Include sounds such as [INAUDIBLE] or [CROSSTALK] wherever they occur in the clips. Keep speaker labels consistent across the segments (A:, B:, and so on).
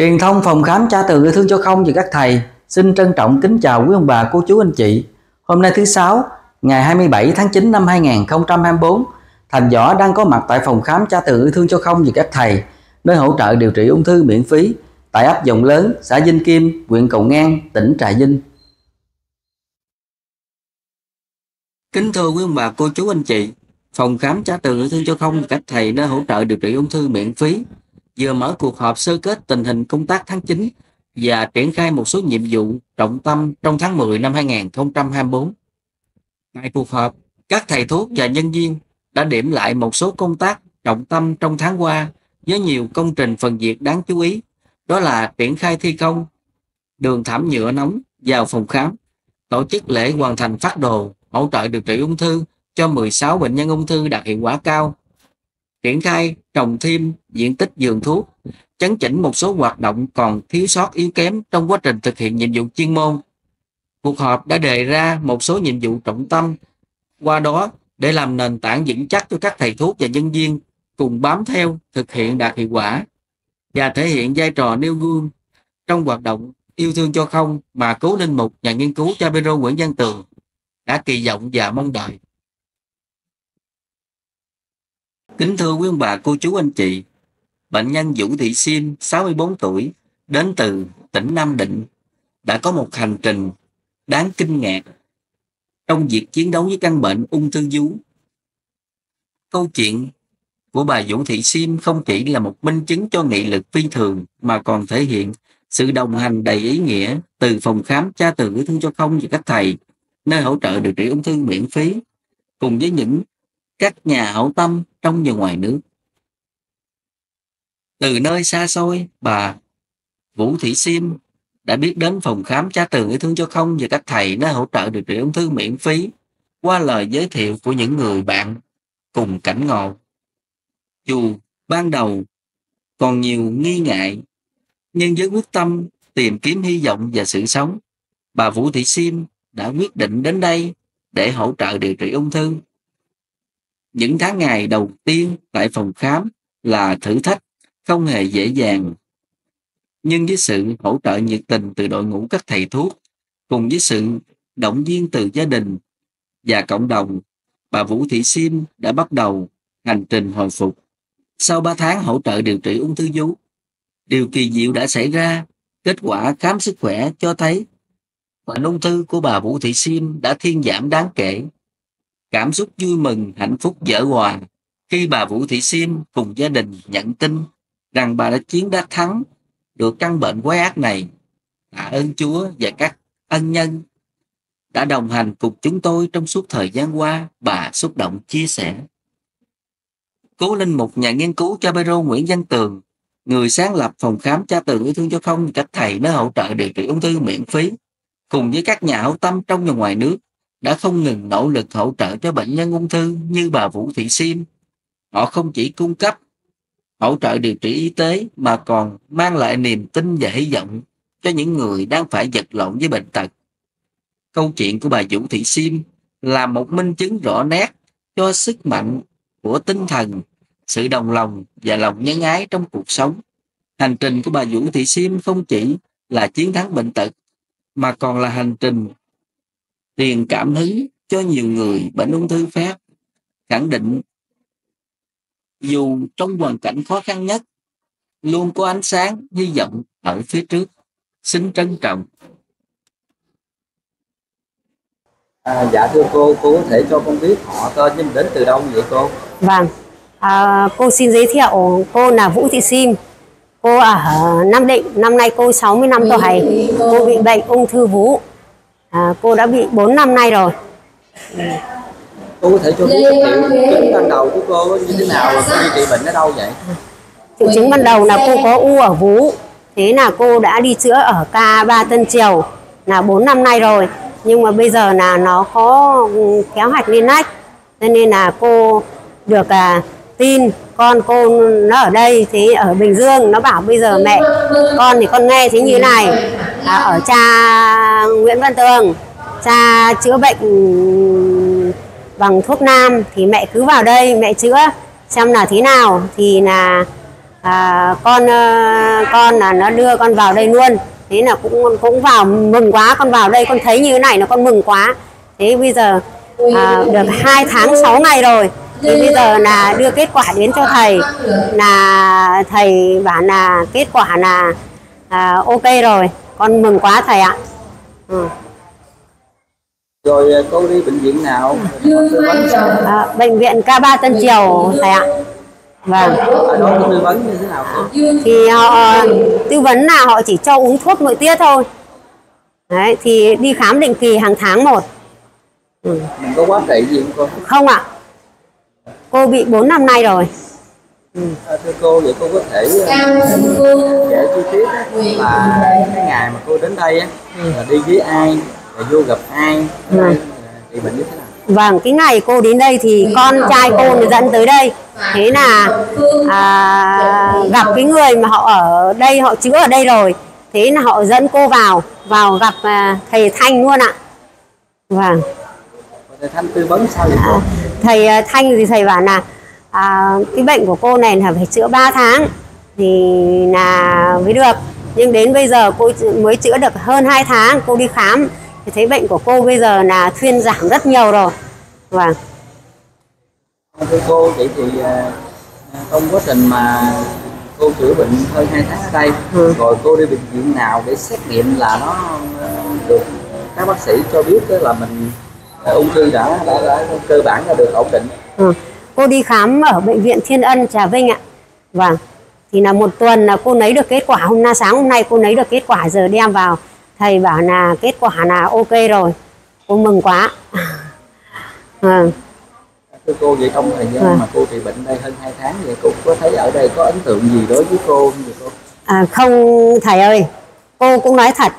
A: Truyền thông phòng khám cha từ yêu thương cho không và các thầy xin trân trọng kính chào quý ông bà, cô chú, anh chị. Hôm nay thứ Sáu, ngày 27 tháng 9 năm 2024, Thành Võ đang có mặt tại phòng khám cha từ yêu thương cho không và các thầy, nơi hỗ trợ điều trị ung thư miễn phí tại ấp Dòng Lớn, xã Vinh Kim, huyện Cầu Ngang, tỉnh Trà Vinh. Kính thưa quý ông bà, cô chú, anh chị, phòng khám cha từ yêu thương cho không và các thầy nơi hỗ trợ điều trị ung thư miễn phí vừa mở cuộc họp sơ kết tình hình công tác tháng 9 và triển khai một số nhiệm vụ trọng tâm trong tháng 10 năm 2024. Tại cuộc họp, các thầy thuốc và nhân viên đã điểm lại một số công tác trọng tâm trong tháng qua với nhiều công trình phần việc đáng chú ý. Đó là triển khai thi công đường thảm nhựa nóng vào phòng khám, tổ chức lễ hoàn thành phát đồ hỗ trợ điều trị ung thư cho 16 bệnh nhân ung thư đạt hiệu quả cao triển khai trồng thêm diện tích giường thuốc, chấn chỉnh một số hoạt động còn thiếu sót yếu kém trong quá trình thực hiện nhiệm vụ chuyên môn. Cuộc họp đã đề ra một số nhiệm vụ trọng tâm, qua đó để làm nền tảng vững chắc cho các thầy thuốc và nhân viên cùng bám theo thực hiện đạt hiệu quả và thể hiện vai trò nêu gương trong hoạt động yêu thương cho không mà cố linh mục nhà nghiên cứu Chabero Nguyễn Văn Tường đã kỳ vọng và mong đợi. Kính thưa quý ông bà, cô chú, anh chị, bệnh nhân Vũ Thị Sim, 64 tuổi, đến từ tỉnh Nam Định, đã có một hành trình đáng kinh ngạc trong việc chiến đấu với căn bệnh ung thư vú. Câu chuyện của bà Vũ Thị Sim không chỉ là một minh chứng cho nghị lực phi thường mà còn thể hiện sự đồng hành đầy ý nghĩa từ phòng khám cha từ gửi thương cho không và các thầy nơi hỗ trợ điều trị ung thư miễn phí cùng với những các nhà hảo tâm trong và ngoài nước. Từ nơi xa xôi, bà Vũ Thị Sim đã biết đến phòng khám cha tường yêu thương cho không và các thầy đã hỗ trợ điều trị ung thư miễn phí qua lời giới thiệu của những người bạn cùng cảnh ngộ. Dù ban đầu còn nhiều nghi ngại, nhưng với quyết tâm tìm kiếm hy vọng và sự sống, bà Vũ Thị Sim đã quyết định đến đây để hỗ trợ điều trị ung thư những tháng ngày đầu tiên tại phòng khám là thử thách, không hề dễ dàng. Nhưng với sự hỗ trợ nhiệt tình từ đội ngũ các thầy thuốc, cùng với sự động viên từ gia đình và cộng đồng, bà Vũ Thị Sim đã bắt đầu hành trình hồi phục. Sau 3 tháng hỗ trợ điều trị ung thư vú, điều kỳ diệu đã xảy ra. Kết quả khám sức khỏe cho thấy bệnh ung thư của bà Vũ Thị Sim đã thiên giảm đáng kể Cảm xúc vui mừng, hạnh phúc dở hòa khi bà Vũ Thị Sim cùng gia đình nhận tin rằng bà đã chiến đã thắng được căn bệnh quái ác này. Tạ ơn Chúa và các ân nhân đã đồng hành cùng chúng tôi trong suốt thời gian qua, bà xúc động chia sẻ. Cố Linh Mục nhà nghiên cứu Chabero Nguyễn Văn Tường, người sáng lập phòng khám cha tường yêu thương cho không các thầy nó hỗ trợ điều trị ung thư miễn phí, cùng với các nhà hảo tâm trong và ngoài nước, đã không ngừng nỗ lực hỗ trợ cho bệnh nhân ung thư như bà Vũ Thị Sim. Họ không chỉ cung cấp hỗ trợ điều trị y tế mà còn mang lại niềm tin và hy vọng cho những người đang phải vật lộn với bệnh tật. Câu chuyện của bà Vũ Thị Sim là một minh chứng rõ nét cho sức mạnh của tinh thần, sự đồng lòng và lòng nhân ái trong cuộc sống. Hành trình của bà Vũ Thị Sim không chỉ là chiến thắng bệnh tật mà còn là hành trình truyền cảm hứng cho nhiều người bệnh ung thư phép khẳng định dù trong hoàn cảnh khó khăn nhất luôn có ánh sáng hy vọng ở phía trước. Xin trân trọng.
B: À, dạ thưa cô cô có thể cho con biết họ tên nhưng đến từ đâu vậy cô?
C: Vâng. À, cô xin giới thiệu cô là Vũ Thị Sim. Cô ở Nam Định năm nay cô 60 năm tuổi. Cô bị bệnh ung thư vú à, cô đã bị 4 năm nay rồi.
B: Cô có thể cho biết triệu chứng ban đầu của cô như thế nào và cô trị bệnh ở đâu vậy?
C: Triệu chứng ban đầu là cô có u ở vú. Thế là cô đã đi chữa ở K3 Tân Triều là 4 năm nay rồi. Nhưng mà bây giờ là nó có kéo hạch lên nách. Cho nên là cô được à, tin con cô nó ở đây thì ở Bình Dương nó bảo bây giờ mẹ con thì con nghe thế như này. À, ở cha Nguyễn Văn Tường cha chữa bệnh bằng thuốc nam thì mẹ cứ vào đây mẹ chữa xem là thế nào. Thì là à, con ờ, con là nó đưa con vào đây luôn. Thế là cũng cũng vào mừng quá con vào đây con thấy như thế này là con mừng quá. Thế bây giờ à, được hai tháng 6 ngày rồi thì bây giờ là đưa kết quả đến cho thầy. Là thầy bảo là kết quả là à, ok rồi con mừng quá thầy ạ. Ừ.
A: rồi cô đi bệnh viện nào?
C: À, bệnh viện K3 Tân Triều thầy ạ. Vâng.
A: Ở đó có tư vấn như thế nào cô
C: thì họ tư vấn là họ chỉ cho uống thuốc nội tiết thôi. Đấy thì đi khám định kỳ hàng tháng một. Ừ.
A: mình có quá trị gì không cô?
C: Không ạ cô bị 4 năm nay rồi.
A: À, thưa cô vậy cô có thể ờ, kể chi tiết á, là cái ngày mà cô đến đây á là đi với ai là vô gặp ai
C: Ừ.
A: trị bệnh như thế nào?
C: Vâng, cái ngày cô đến đây thì con trai cô nó dẫn tới đây. Thế là à, gặp cái người mà họ ở đây, họ chữa ở đây rồi. Thế là họ dẫn cô vào, vào gặp à, thầy Thanh luôn ạ. Vâng,
A: thầy thanh tư vấn sao vậy cô?
C: À, thầy à, Thanh thì thầy bảo là à, cái bệnh của cô này là phải chữa 3 tháng thì là mới được. Nhưng đến bây giờ cô mới chữa được hơn 2 tháng, cô đi khám thì thấy bệnh của cô bây giờ là thuyên giảm rất nhiều rồi. Vâng.
A: thưa cô vậy thì à, trong quá trình mà cô chữa bệnh hơn 2 tháng ở đây
C: Ừ.
A: rồi cô đi bệnh viện nào để xét nghiệm là nó ờ, được các bác sĩ cho biết là mình ờ, ung thư đã, đã, đã cơ bản đã được ổn định
C: Ừ. Cô đi khám ở bệnh viện Thiên Ân Trà Vinh ạ. Vâng. Thì là một tuần là cô lấy được kết quả hôm nay sáng hôm nay cô lấy được kết quả giờ đem vào. Thầy bảo là kết quả là ok rồi. Cô mừng quá. [LAUGHS] Vâng.
A: thưa cô vậy trong thời gian
C: Vâng.
A: mà cô trị bệnh đây hơn 2 tháng vậy cô có thấy ở đây có ấn tượng gì đối với cô không vậy cô
C: À, không thầy ơi, cô cũng nói thật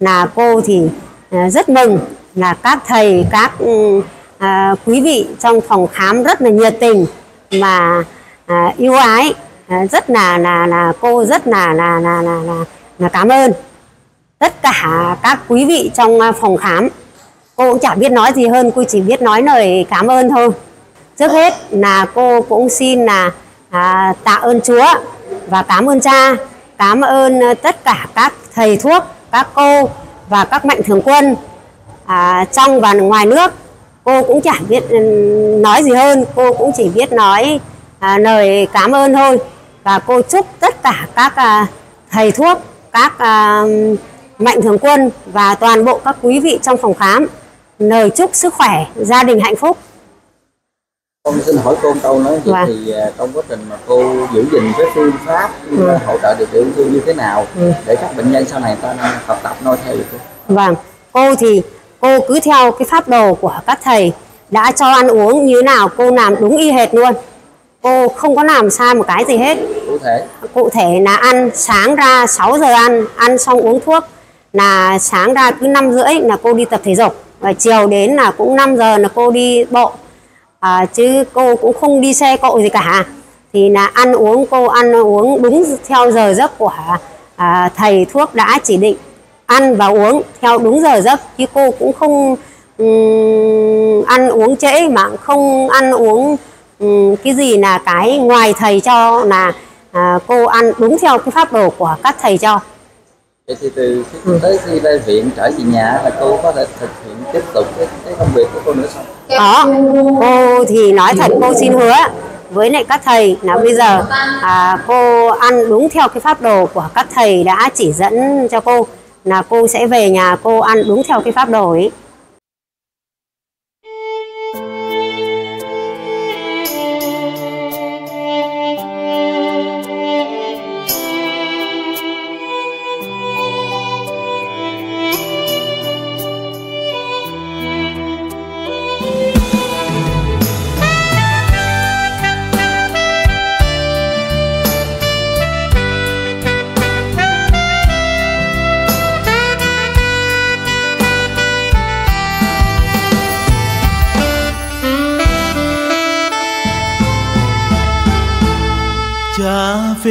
C: là cô thì à, rất mừng là các thầy, các ừ, à, quý vị trong phòng khám rất là nhiệt tình mà à, yêu ái, à, rất là là là cô rất là là là là là, là cảm ơn tất cả các quý vị trong à, phòng khám. Cô cũng chả biết nói gì hơn, cô chỉ biết nói lời cảm ơn thôi. Trước hết là cô cũng xin là à, tạ ơn Chúa và cảm ơn cha, cảm ơn à, tất cả các thầy thuốc, các cô và các mạnh thường quân à, trong và ngoài nước. Cô cũng chả biết ừ, nói gì hơn, cô cũng chỉ biết nói à, lời cảm ơn thôi. Và cô chúc tất cả các à, thầy thuốc, các à, mạnh thường quân và toàn bộ các quý vị trong phòng khám lời chúc sức khỏe, gia đình hạnh phúc.
A: con xin hỏi cô câu nói vậy
C: Vâng.
A: thì à, trong quá trình mà cô giữ gìn cái phương pháp
C: Ừ.
A: à, hỗ trợ điều trị ung thư như thế nào
C: Ừ.
A: để các bệnh nhân sau này ta học tập noi theo được cô
C: Vâng, cô thì cô cứ theo cái pháp đồ của các thầy đã cho ăn uống như thế nào cô làm đúng y hệt luôn. Cô không có làm sai một cái gì hết.
A: cụ thể
C: Cụ thể là ăn sáng ra 6 giờ ăn, ăn xong uống thuốc là sáng ra cứ 5 rưỡi là cô đi tập thể dục và chiều đến là cũng 5 giờ là cô đi bộ à, chứ cô cũng không đi xe cộ gì cả thì là ăn uống cô ăn uống đúng theo giờ giấc của à, thầy thuốc đã chỉ định ăn và uống theo đúng giờ giấc. Chứ cô cũng không ừm, ăn uống trễ mà không ăn uống ừm, cái gì là cái ngoài thầy cho là à, cô ăn đúng theo cái pháp đồ của các thầy cho.
A: Vậy thì từ
C: Ừ.
A: tới khi ra viện trở về nhà là cô có thể thực hiện tiếp tục cái, cái công việc của cô nữa không?
C: Có. Cô thì nói thật cô xin hứa với lại các thầy là bây giờ à, cô ăn đúng theo cái pháp đồ của các thầy đã chỉ dẫn cho cô là cô sẽ về nhà cô ăn đúng theo cái pháp đồ ấy.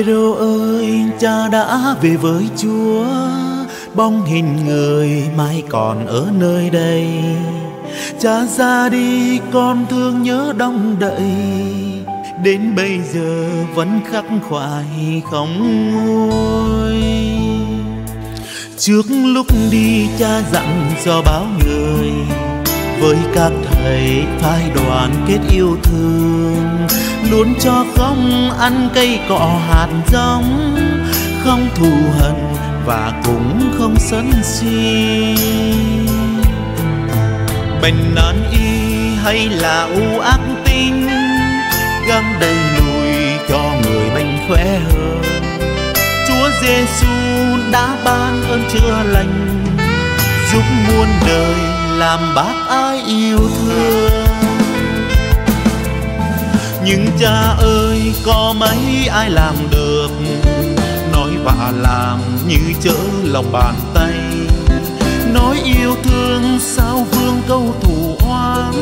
D: Phêrô ơi, cha đã về với Chúa, bóng hình người mãi còn ở nơi đây. Cha ra đi con thương nhớ đông đậy, đến bây giờ vẫn khắc khoải không nguôi. Trước lúc đi cha dặn cho báo người. Với các thầy phải đoàn kết yêu thương luôn cho không ăn cây cỏ hạt giống, không thù hận và cũng không sân si. Bệnh nan y hay là u ác tính gắng đầy lùi cho người bệnh khỏe hơn. Chúa Giêsu đã ban ơn chữa lành, giúp muôn đời làm bác ai yêu thương. Nhưng cha ơi, có mấy ai làm được? Nói và làm như chỡ lòng bàn tay. Nói yêu thương sao vương câu thủ oán?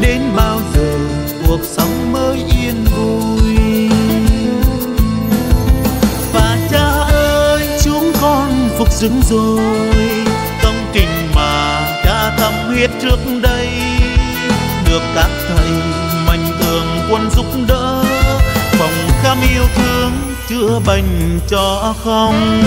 D: Đến bao giờ cuộc sống mới yên vui? Và cha ơi, chúng con phục dựng rồi. Công trình mà cha tâm huyết trước đây. Được các thầy quân giúp đỡ phòng khám yêu thương chữa bệnh cho không.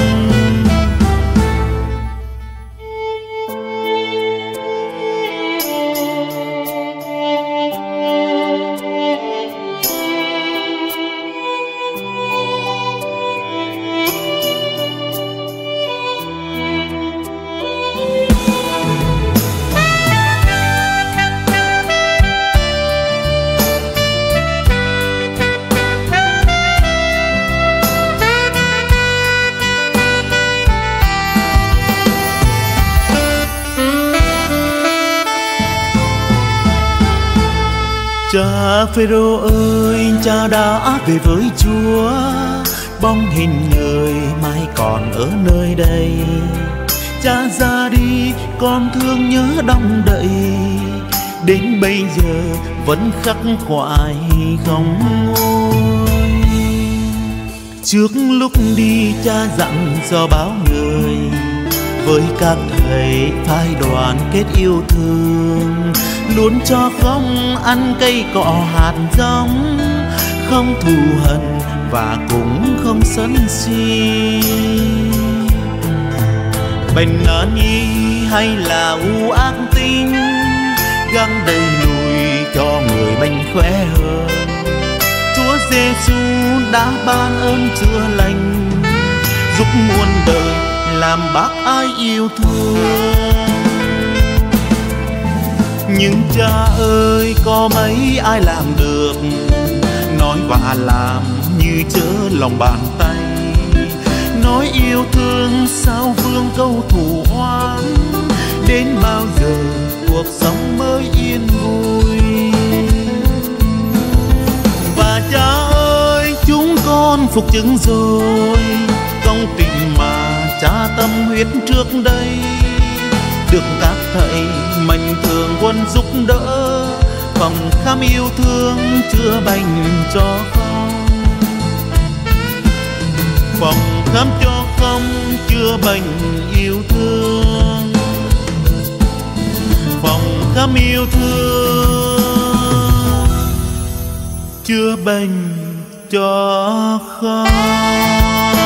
D: Cha Phêrô ơi, cha đã về với Chúa, bóng hình người mai còn ở nơi đây. Cha ra đi, con thương nhớ đong đậy, đến bây giờ vẫn khắc khoải không nguôi. Trước lúc đi cha dặn do báo người, với các thầy phải đoàn kết yêu thương luôn cho không ăn cây cỏ hạt giống, không thù hận và cũng không sân si. Bệnh nan y hay là u ác tính, gắng đầy lùi cho người bệnh khỏe hơn. Chúa Giêsu đã ban ơn chữa lành, giúp muôn đời làm bác ai yêu thương nhưng cha ơi, có mấy ai làm được? Nói và làm như chớ lòng bàn tay. Nói yêu thương sao vương câu thủ oán đến bao giờ cuộc sống mới yên vui? Và cha ơi, chúng con phục chứng rồi. Công tình mà cha tâm huyết trước đây được các thầy mạnh thường quân giúp đỡ. Phòng khám yêu thương chữa bệnh cho không phòng khám cho không chữa bệnh yêu thương. Phòng khám yêu thương chữa bệnh cho không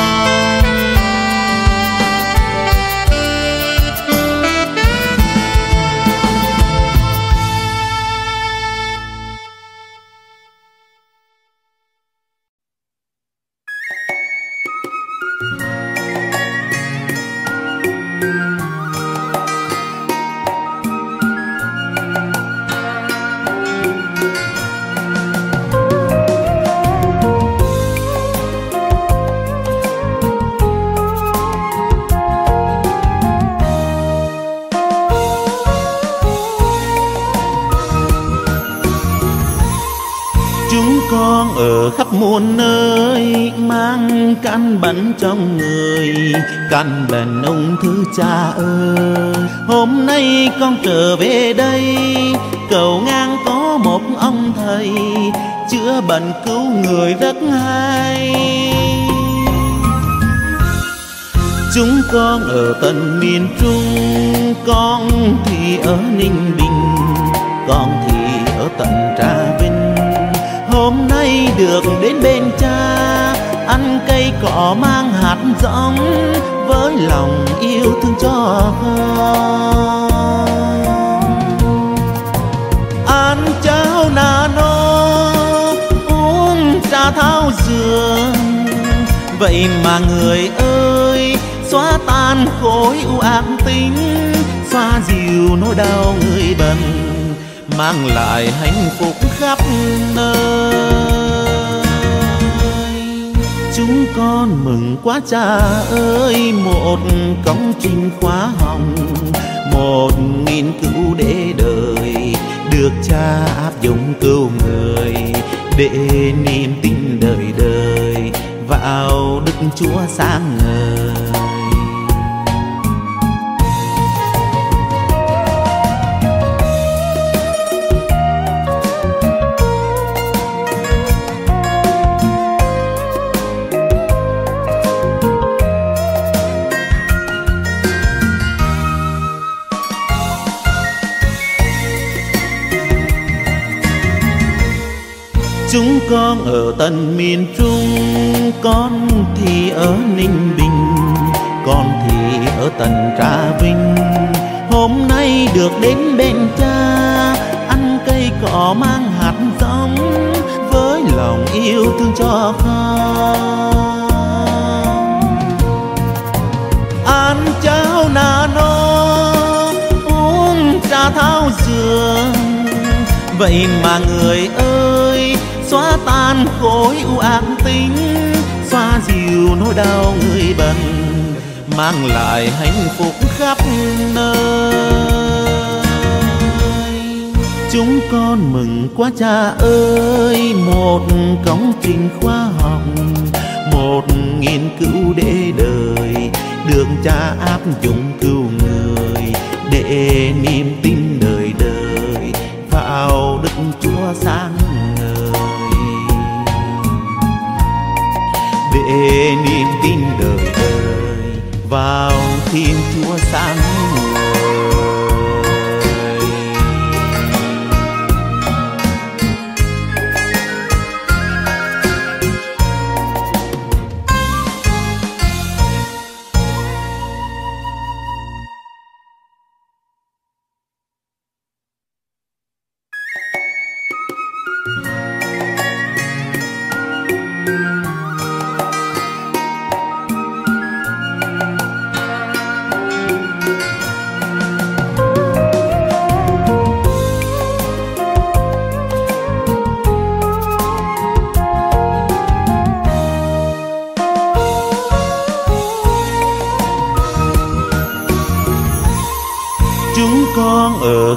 D: bắn trong người. Căn bệnh ung thư cha ơi, hôm nay con trở về đây. Cầu ngang có một ông thầy, chữa bệnh cứu người rất hay. Chúng con ở tận miền trung, con thì ở ninh bình, con thì ở tận trà vinh. Hôm nay được đến bên cha ăn cây cỏ mang hạt giống với lòng yêu thương cho con. Ăn cháo nà nó uống trà thao dừa vậy mà người ơi, xóa tan khối u ác tính xoa dịu nỗi đau người bần, mang lại hạnh phúc khắp nơi chúng con mừng quá cha ơi, một công trình khóa hồng, một nghìn cứu để đời được cha áp dụng cứu người để niềm tin đời đời vào đức chúa sáng ngời. Chúng con ở tận miền trung, con thì ở ninh bình, con thì ở tận trà vinh. Hôm nay được đến bên cha, ăn cây cỏ mang hạt giống, với lòng yêu thương cho con. Ăn cháo nà nó uống trà thao dừa vậy mà người ơi xóa tan khối u ác tính, xoa dịu nỗi đau người bần, mang lại hạnh phúc khắp nơi. Chúng con mừng quá cha ơi, một công trình khoa học, một nghiên cứu để đời, được cha áp dụng cứu người để niềm tin niềm tin đời đời. Vào thiên chúa sáng con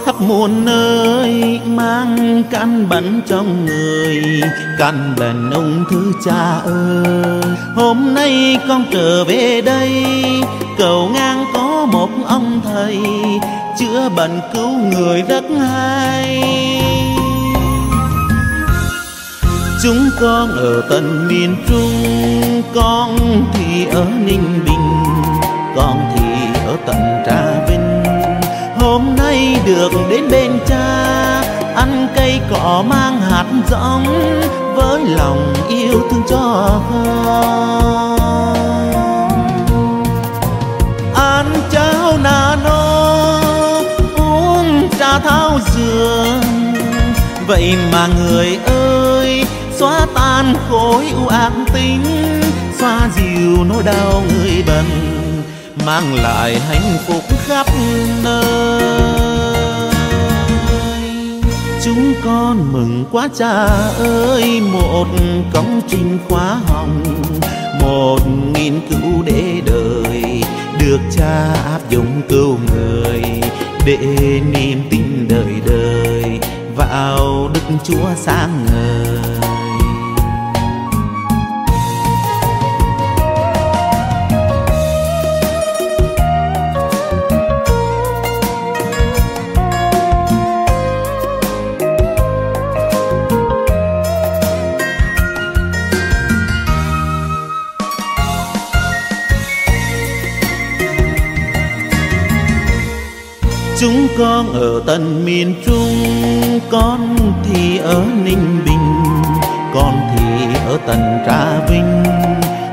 D: khắp muôn nơi, mang căn bệnh trong người căn bệnh ung thư cha ơi. Hôm nay con trở về đây, cầu ngang có một ông thầy, chữa bệnh cứu người rất hay. Chúng con ở tận miền trung, con thì ở ninh bình, con thì ở tận trà vinh được đến bên cha, ăn cây cỏ mang hạt giống, với lòng yêu thương cho con. Ăn cháo nà nó uống trà thao dừa vậy mà người ơi, xóa tan khối u ác tính xoa dịu nỗi đau người bần, mang lại hạnh phúc khắp nơi chúng con mừng quá cha ơi, một công trình khóa hồng, một nghiên cứu để đời, được cha áp dụng cứu người, để niềm tin đời đời vào đức chúa sáng ngời. Con ở tận miền trung. Con thì ở ninh bình, con thì ở tận Trà Vinh.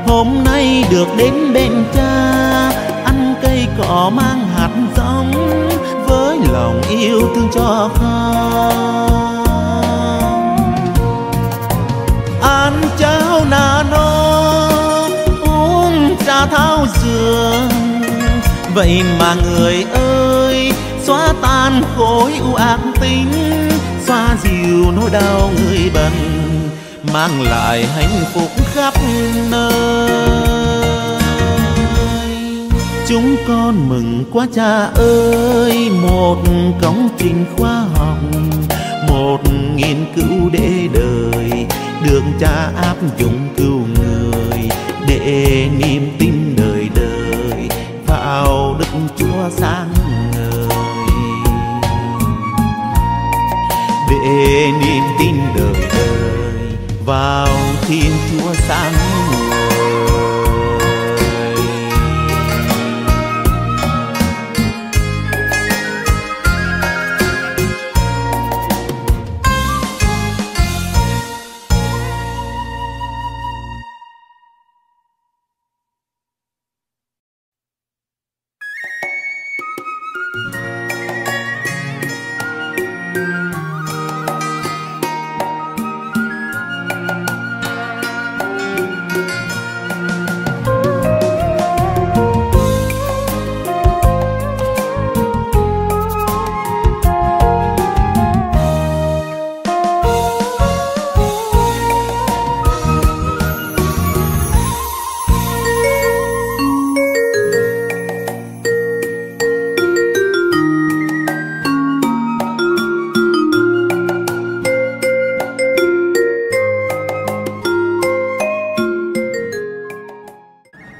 D: Hôm nay được đến bên cha, Ăn cây cỏ mang hạt giống, Với lòng yêu thương cho con. Ăn cháo nà nó Uống trà thao dừa, Vậy mà người ơi Xóa tan khối u ác tính, Xoa dịu nỗi đau người bần, mang lại hạnh phúc khắp nơi. Chúng con mừng quá cha ơi, một công trình khoa học, một nghiên cứu để đời, được cha áp dụng cứu người, để niềm tin đời đời, vào đức chúa sáng để niềm tin đời đời vào thiên chúa sáng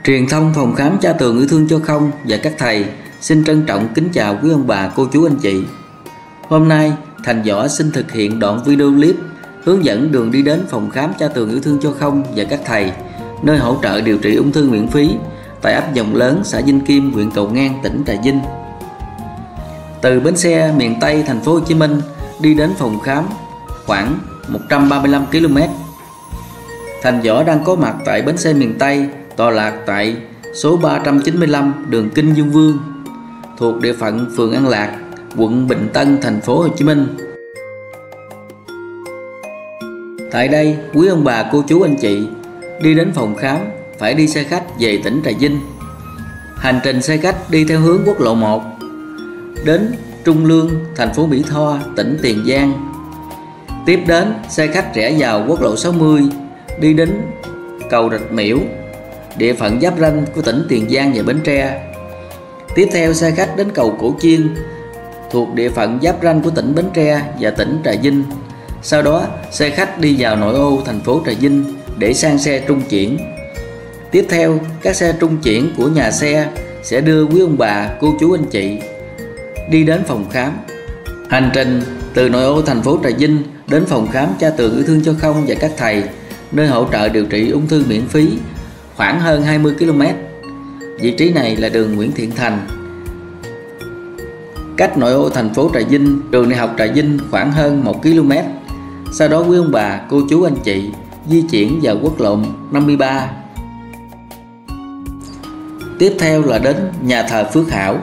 A: Truyền thông phòng khám cha tường yêu thương cho không và các thầy xin trân trọng kính chào quý ông bà, cô chú anh chị. Hôm nay, Thành Võ xin thực hiện đoạn video clip hướng dẫn đường đi đến phòng khám cha tường yêu thương cho không và các thầy nơi hỗ trợ điều trị ung thư miễn phí tại ấp Dòng Lớn, xã Vinh Kim, huyện Cầu Ngang, tỉnh Trà Vinh. Từ bến xe miền Tây thành phố Hồ Chí Minh đi đến phòng khám khoảng 135 km. Thành Võ đang có mặt tại bến xe miền Tây tọa lạc tại số 395 đường Kinh Dương Vương thuộc địa phận phường An Lạc, quận Bình Tân, thành phố Hồ Chí Minh. Tại đây, quý ông bà, cô chú, anh chị đi đến phòng khám phải đi xe khách về tỉnh Trà Vinh. Hành trình xe khách đi theo hướng quốc lộ 1 đến Trung Lương, thành phố Mỹ Tho, tỉnh Tiền Giang. Tiếp đến, xe khách rẽ vào quốc lộ 60 đi đến cầu Rạch Miễu, địa phận giáp ranh của tỉnh Tiền Giang và Bến Tre. Tiếp theo xe khách đến cầu Cổ Chiên thuộc địa phận giáp ranh của tỉnh Bến Tre và tỉnh Trà Vinh. Sau đó, xe khách đi vào nội ô thành phố Trà Vinh để sang xe trung chuyển. Tiếp theo, các xe trung chuyển của nhà xe sẽ đưa quý ông bà, cô chú anh chị đi đến phòng khám. Hành trình từ nội ô thành phố Trà Vinh đến phòng khám cha tường yêu thương cho không và các thầy nơi hỗ trợ điều trị ung thư miễn phí khoảng hơn 20 km. Vị trí này là đường Nguyễn Thiện Thành. Cách nội ô thành phố Trà Vinh, trường đại học Trà Vinh khoảng hơn 1 km. Sau đó quý ông bà, cô chú anh chị di chuyển vào quốc lộ 53. Tiếp theo là đến nhà thờ Phước Hảo.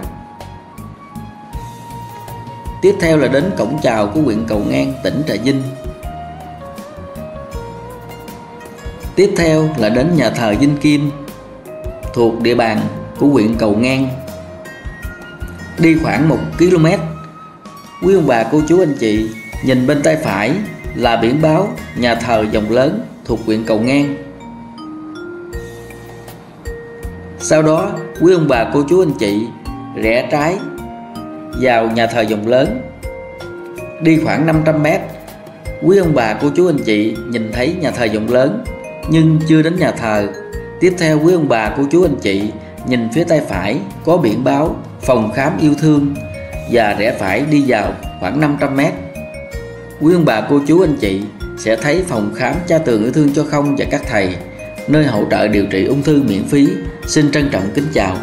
A: Tiếp theo là đến cổng chào của huyện Cầu Ngang, tỉnh Trà Vinh. Tiếp theo là đến nhà thờ Vinh Kim thuộc địa bàn của huyện Cầu Ngang. Đi khoảng 1 km, quý ông bà cô chú anh chị nhìn bên tay phải là biển báo nhà thờ Dòng Lớn thuộc huyện Cầu Ngang. Sau đó, quý ông bà cô chú anh chị rẽ trái vào nhà thờ Dòng Lớn. Đi khoảng 500 mét, quý ông bà cô chú anh chị nhìn thấy nhà thờ Dòng Lớn nhưng chưa đến nhà thờ. Tiếp theo, quý ông bà cô chú anh chị nhìn phía tay phải có biển báo, phòng khám yêu thương và rẽ phải đi vào khoảng 500 mét. Quý ông bà cô chú anh chị sẽ thấy phòng khám cha tường yêu thương cho không và các thầy, nơi hỗ trợ điều trị ung thư miễn phí. Xin trân trọng kính chào.